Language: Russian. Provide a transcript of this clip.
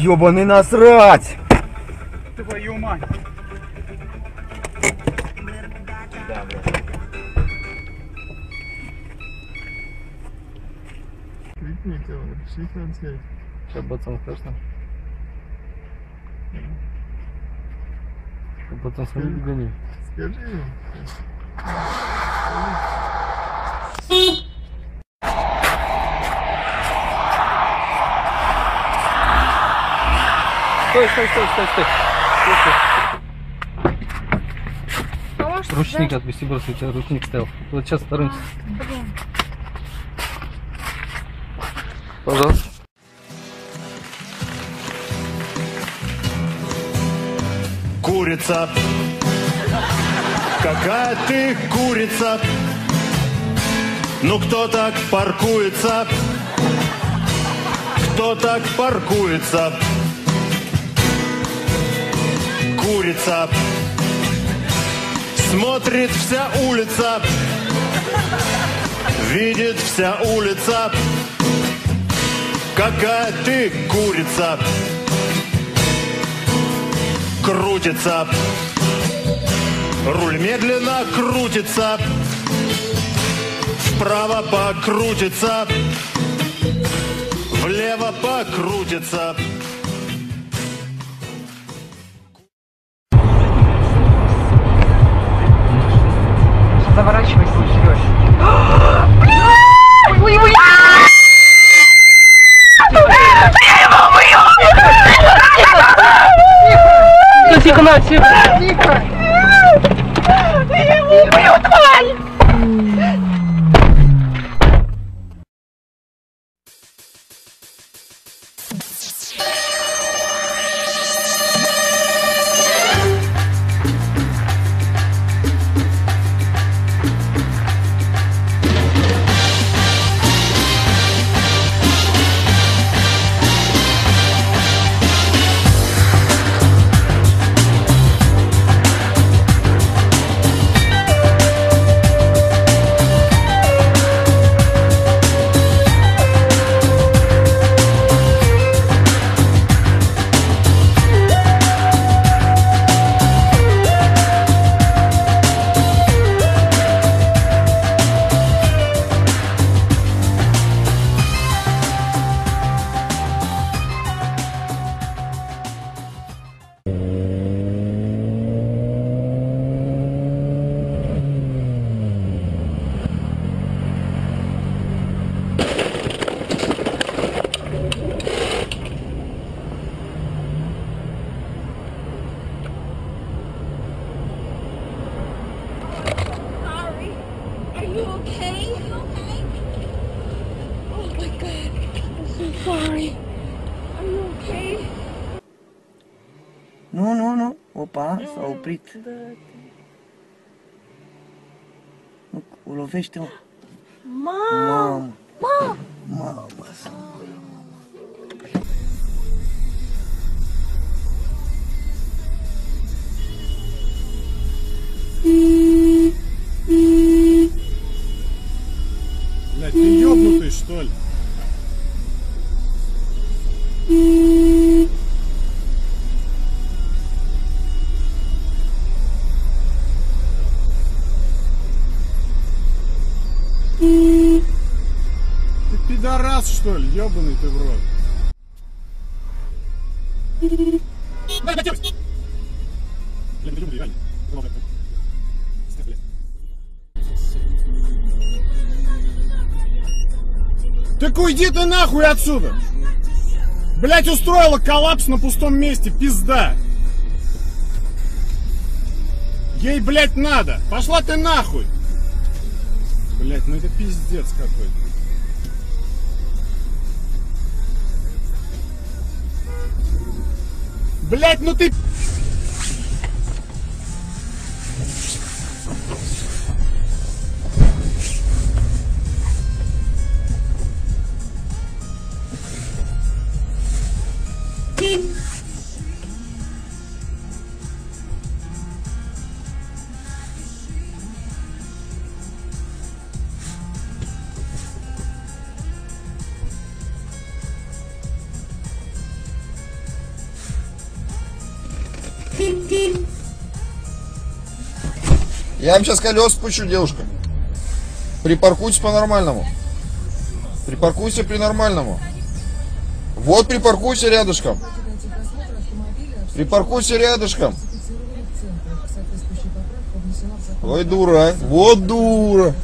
Ёбаный насрать! Твою мать. Да. Сейчас пацан страшно. Пацан, смотри, гони. Скажи ему. Стой, стой, стой, стой, стой. А может, Ручник отвести просто, у тебя ручник стоял. Вот сейчас вторым. Блин. Пожалуйста. Курица. Какая ты курица? Ну кто так паркуется? Кто так паркуется? Курица. Смотрит вся улица. Видит вся улица. Какая ты курица? Крутится. Руль медленно крутится. Вправо покрутится. Влево покрутится. Тихо, на, тихо. nu. Opa, s-a oprit. Nu, o lovește, mă. Mom! Mamă, Mom! mamă. Блядь, ты ёбнутый, что ли? Пидорас, что ли? Ёбаный ты в рот. Так уйди ты нахуй отсюда! Блять, устроила коллапс на пустом месте, пизда! Ей, блять, надо! Пошла ты нахуй! Блять, ну это пиздец какой-то. Блять, ну ты... Я вам сейчас колес спущу, девушка. Припаркуйтесь по-нормальному. Припаркуйся при нормальному. Вот припаркуйся рядышком. Припаркуйся рядышком. Ой, дура. а. Вот дура.